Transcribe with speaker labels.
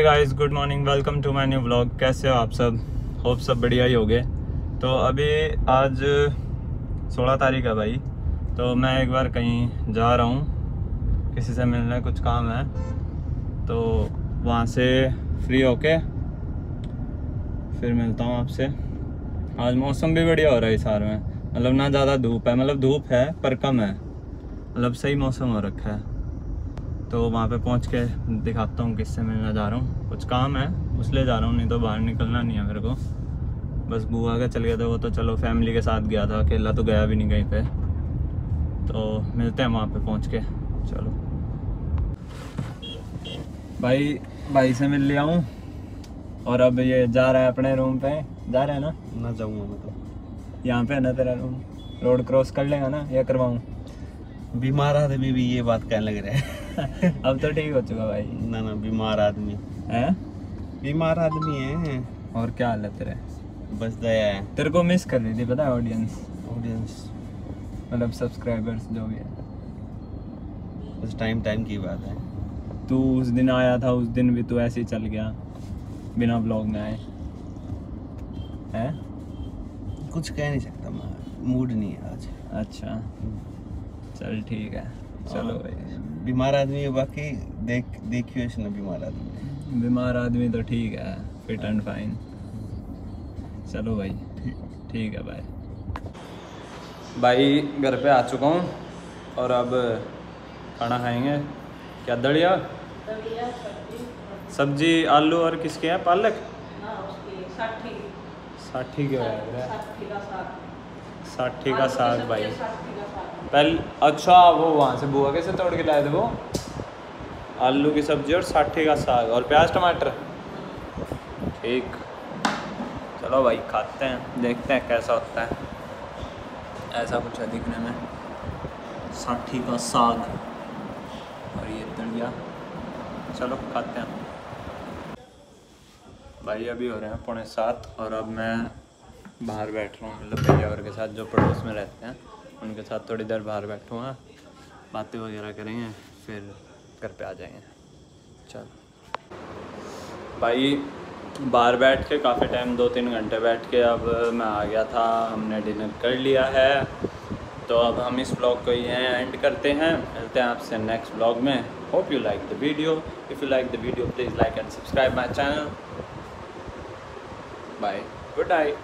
Speaker 1: Hey guys good morning welcome to my new vlog कैसे हो आप सब? होप सब बढ़िया ही होगे। तो अभी आज 16 तारीख है भाई। तो मैं एक बार कहीं जा रहा हूँ। किसी से मिलने कुछ काम है। तो वहाँ से फ्री होके फिर मिलता हूँ आपसे। आज मौसम भी बढ़िया हो रहा है इस हार में। मतलब ना ज़्यादा धूप है। मतलब धूप है पर कम है। मतलब सही मौसम हो रखा है। तो वहाँ पे पहुँच के दिखाता हूँ किससे मिलने जा रहा हूँ। कुछ काम है उसलिए जा रहा हूँ नहीं तो बाहर निकलना नहीं है मेरे को। बस बुआ का चल गया था वो तो चलो फैमिली के साथ गया था अकेला तो गया भी नहीं कहीं पे। तो मिलते हैं वहाँ पे पहुँच के चलो। भाई भाई से मिल लिया हूँ और अब ये जा रहा है अपने रूम पे। जा रहा है ना?
Speaker 2: ना जाऊँगा मैं तो।
Speaker 1: यहाँ पे है ना तेरा रूम रोड क्रॉस कर लेगा ना या करवाऊँ।
Speaker 2: बीमार आदमी भी ये बात कहने लग रहा है।
Speaker 1: अब तो ठीक हो चुका भाई।
Speaker 2: ना ना बीमार आदमी।
Speaker 1: है?
Speaker 2: बीमार आदमी है।
Speaker 1: और क्या हाल है तेरे?
Speaker 2: बस दया है।
Speaker 1: तेरे को मिस कर रही थी पता है ऑडियंस
Speaker 2: ऑडियंस
Speaker 1: मतलब सब्सक्राइबर्स जो भी है।
Speaker 2: बस टाइम टाइम की बात है।
Speaker 1: तू उस दिन आया था उस दिन भी तू ऐसे ही चल गया बिना ब्लॉग में आए। हैं?
Speaker 2: कुछ कह नहीं सकता मैं। मूड नहीं है आज।
Speaker 1: अच्छा। चल ठीक है। चलो भाई।
Speaker 2: बीमार आदमी है बाकी देख देखियो इसने बीमार आदमी।
Speaker 1: बीमार आदमी तो ठीक है फिट एंड फाइन। चलो भाई ठीक। है भाई भाई घर पे आ चुका हूँ और अब खाना खाएँगे। क्या दलिया? सब्ज़ी। आलू और किसके हैं? पालक? साठी। के है। साठी का साग। भाई। पहले अच्छा वो वहाँ से बुआ कैसे तोड़ के लाए थे वो? आलू की सब्ज़ी और साठी का साग और प्याज, टमाटर। ठीक। चलो भाई, खाते हैं, देखते हैं कैसा होता है। ऐसा कुछ है दिखने में। साठी का साग और ये दलिया। चलो, खाते हैं। भाई, अभी हो रहे हैं पौने सात और अब मैं बाहर बैठ रहा हूँ मतलब भैया और के साथ जो पड़ोस में रहते हैं। उनके साथ थोड़ी देर बाहर बैठूँगा बातें वगैरह करेंगे, फिर घर पे आ जाएँगे। चल। भाई, बाहर बैठ के काफ़ी टाइम दो तीन घंटे बैठ के अब मैं आ गया था, हमने डिनर कर लिया है। तो अब हम इस ब्लॉग को ये एंड करते हैं। मिलते हैं आपसे नेक्स्ट ब्लॉग में। Hope you like the video if you like the video please like and subscribe my channel bye good night